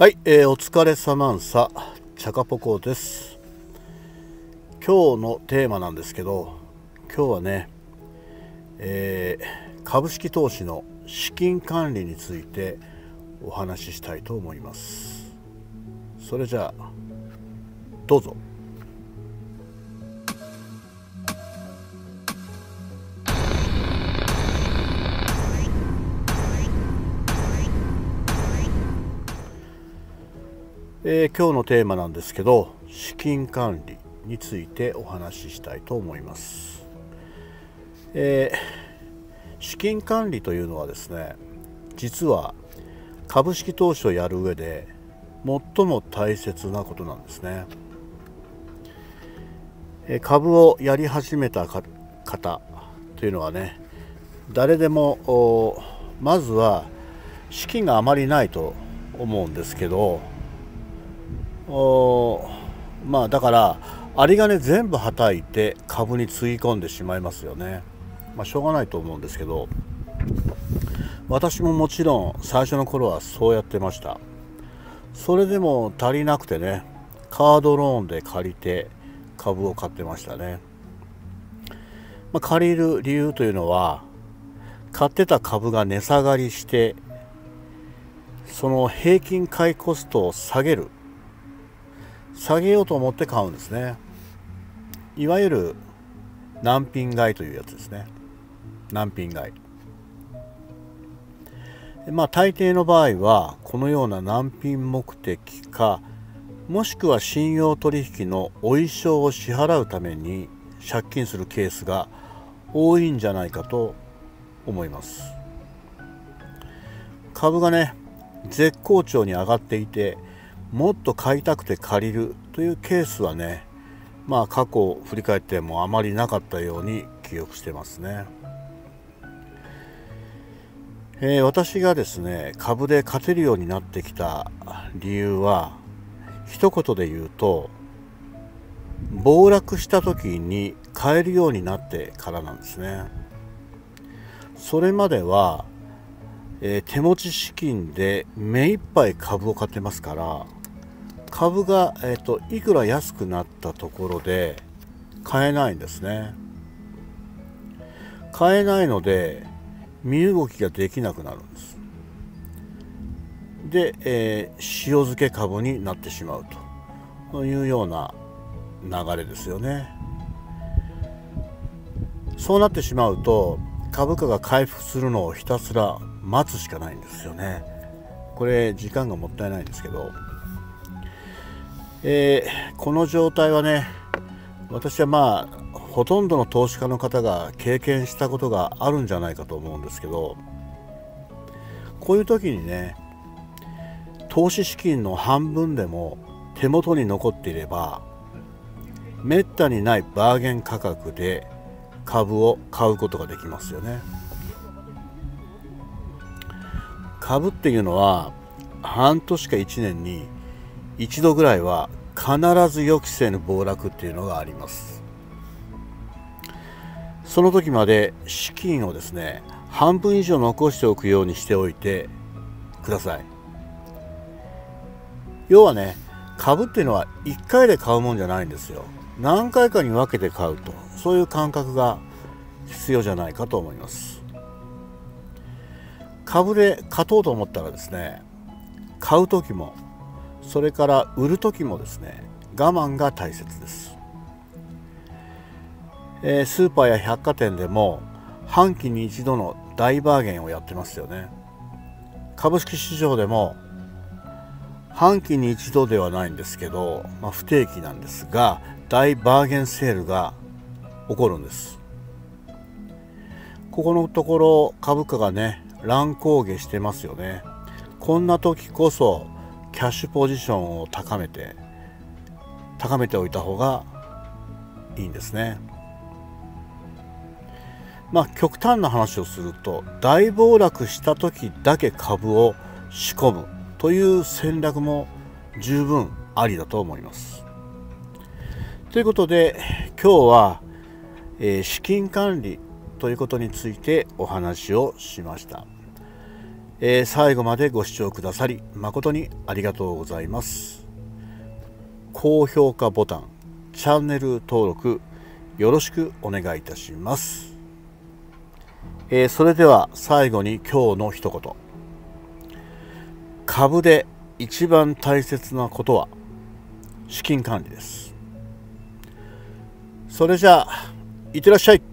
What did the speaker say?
はい、えー、お疲れ様さ、チャカポコです。今日のテーマなんですけど、今日はね、えー、株式投資の資金管理についてお話ししたいと思います。それじゃあ、どうぞ。えー、今日のテーマなんですけど資金管理についてお話ししたいと思います、えー、資金管理というのはですね実は株式投資をやる上で最も大切なことなんですね、えー、株をやり始めた方というのはね誰でもまずは資金があまりないと思うんですけどまあだから有り金全部はたいて株につぎ込んでしまいますよね。まあ、しょうがないと思うんですけど私ももちろん最初の頃はそうやってました。それでも足りなくてねカードローンで借りて株を買ってましたね、まあ、借りる理由というのは買ってた株が値下がりしてその平均買いコストを下げる。下げようと思って買うんですね。いわゆる難品買いというやつですね。難品買い。まあ大抵の場合はこのような難品目的かもしくは信用取引のお衣装を支払うために借金するケースが多いんじゃないかと思います。株がね絶好調に上がっていてもっと買いたくて借りるというケースはねまあ過去を振り返ってもあまりなかったように記憶してますね。えー、私がですね株で勝てるようになってきた理由は一言で言うと暴落した時に買えるようになってからなんですねそれまでは、えー、手持ち資金で目いっぱい株を買ってますから株が、えーと、いくら安くなったところで買えないんですね。買えないので身動きができなくなるんです。で、えー、塩漬け株になってしまうと。いうような流れですよね。そうなってしまうと株価が回復するのをひたすら待つしかないんですよね。これ時間がもったいないんですけど。えー、この状態はね私はまあほとんどの投資家の方が経験したことがあるんじゃないかと思うんですけどこういう時にね投資資金の半分でも手元に残っていればめったにないバーゲン価格で株を買うことができますよね。株っていうのは半年か1年に一度ぐらいは必ず予期せぬ暴落っていうのがあります。その時まで資金をですね半分以上残しておくようにしておいてください。要はね株っていうのは1回で買うもんじゃないんですよ。何回かに分けて買うとそういう感覚が必要じゃないかと思います。株で勝とうと思ったらですね買う時もそれから売る時もですね我慢が大切です、えー、スーパーや百貨店でも半期に一度の大バーゲンをやってますよね。株式市場でも半期に一度ではないんですけど、まあ、不定期なんですが大バーゲンセールが起こるんです。ここのところ株価がね乱高下してますよね。こんな時こそキャッシュポジションを高めて高めておいた方がいいんですね。まあ極端な話をすると大暴落した時だけ株を仕込むという戦略も十分ありだと思います。ということで今日は、えー、資金管理ということについてお話をしました。えー、最後までご視聴くださり誠にありがとうございます。高評価ボタンチャンネル登録よろしくお願いいたします、えー、それでは最後に今日の一言。株で一番大切なことは資金管理です。それじゃあいってらっしゃい。